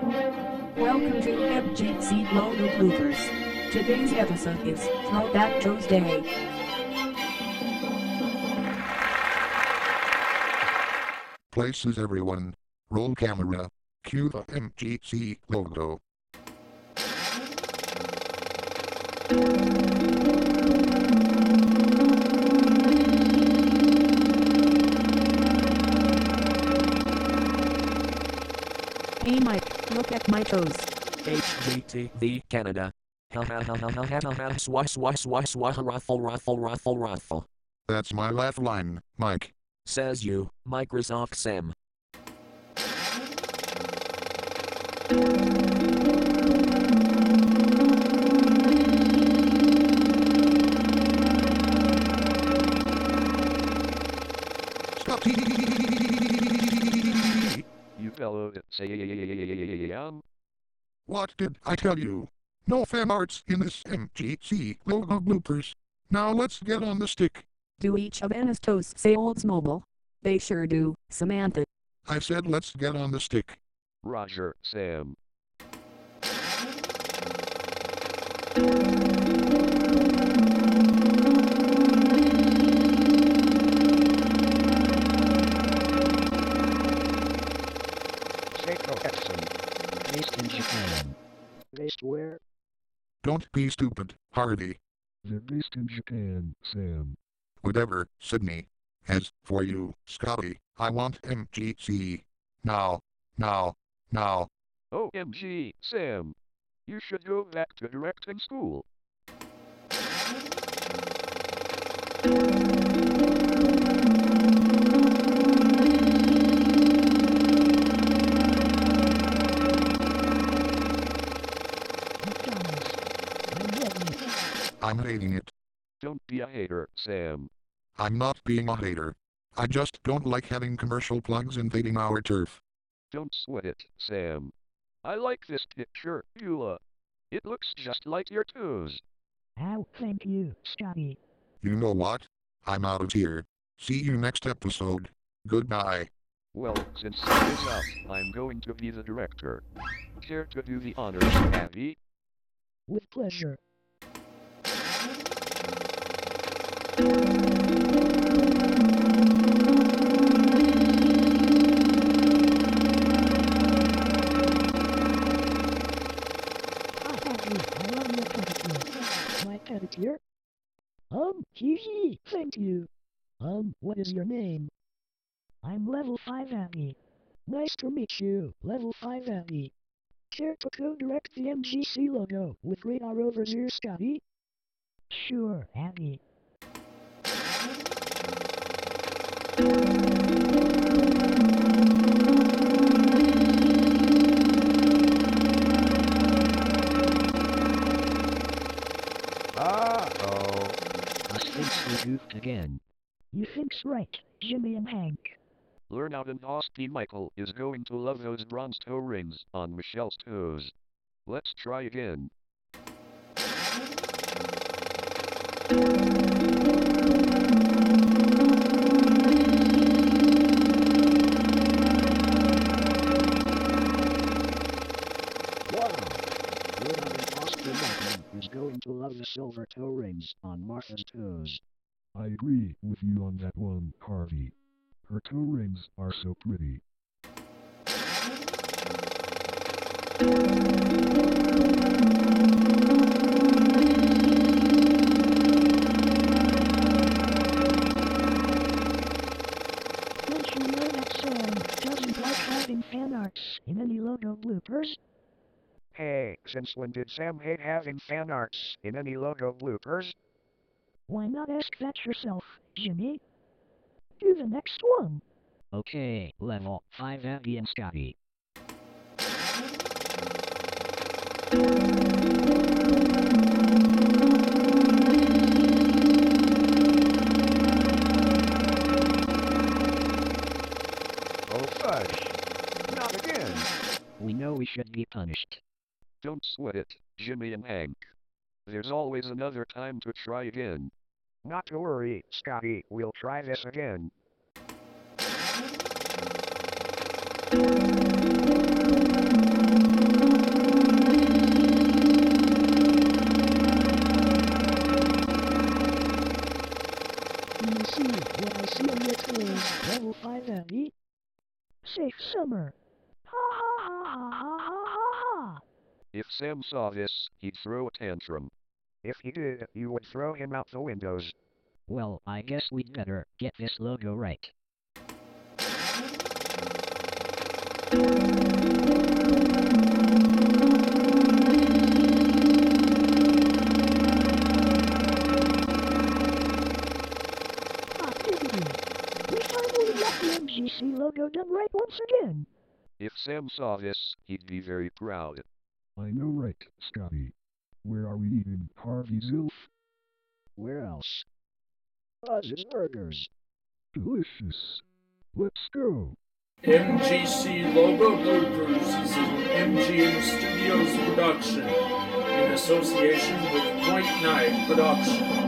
Welcome to MGC Logo Bloopers. Today's episode is Throwback Tuesday. Places everyone. Roll camera. Cue the MGC logo. Hey Mike, look at my toes. HGTV Canada. Ha ha ha ha ha ha ha ha swa swa swa swa raffle raffle raffle raffle. That's my laugh line, Mike. Says you, Microsoft Sam. Stop. You fellow say What did I tell you? No fan arts in this MGC logo bloopers. Now let's get on the stick. Do each of Anna's toes say Oldsmobile? They sure do, Samantha. I said let's get on the stick. Roger Sam. Don't be stupid, Hardy. They're based in Japan, Sam. Whatever, Sydney. As for you, Scotty, I want MGC. Now, now, now. OMG, Sam. You should go back to directing school. I'm hating it. Don't be a hater, Sam. I'm not being a hater. I just don't like having commercial plugs invading our turf. Don't sweat it, Sam. I like this picture, Eula. It looks just like your toes. Oh, thank you, Scotty. You know what? I'm out of here. See you next episode. Goodbye. Well, since sun is up, I'm going to be the director. Care to do the honors, Abby? With pleasure. Hi, Abby. I love your pedicure. My pedicure? Um, hee thank you. Um, what is your name? I'm level 5 Abby. Nice to meet you, level 5 Abby. Care to co-direct the MGC logo with radar over here, Scotty? Sure, Abby. Uh-oh. I think we goofed again. You think's right, Jimmy and Hank. Learn out and Austin Michael is going to love those bronze toe rings on Michelle's toes. Let's try again. Wow! Learn out and Austin Michael is going to love the silver toe rings on Martha's toes. I agree with you on that one, Harvey. Her toe rings are so pretty. Don't you know that Sam doesn't like having fan arts in any logo bloopers? Hey, since when did Sam hate having fan arts in any logo bloopers? Why not ask that yourself, Jimmy? Do the next one. Okay, level 5 Abby and Scotty. Oh fudge. Not again. We know we should be punished. Don't sweat it, Jimmy and Hank. There's always another time to try again. Not to worry, Scotty, we'll try this again. You see, I see a little, I will. Safe summer. If Sam saw this, he'd throw a tantrum. If he did, you would throw him out the windows. Well, I guess we'd better get this logo right. Ah, diggity. We finally the MGC logo done right once again. If Sam saw this, he'd be very proud. I know right, Scotty. Where are we eating Harvey Zilf? Where else? Buzz's Burgers. Delicious. Let's go. MGC Logo Bloopers is an MGN Studios production in association with Point Nine Production.